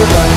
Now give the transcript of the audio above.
nobody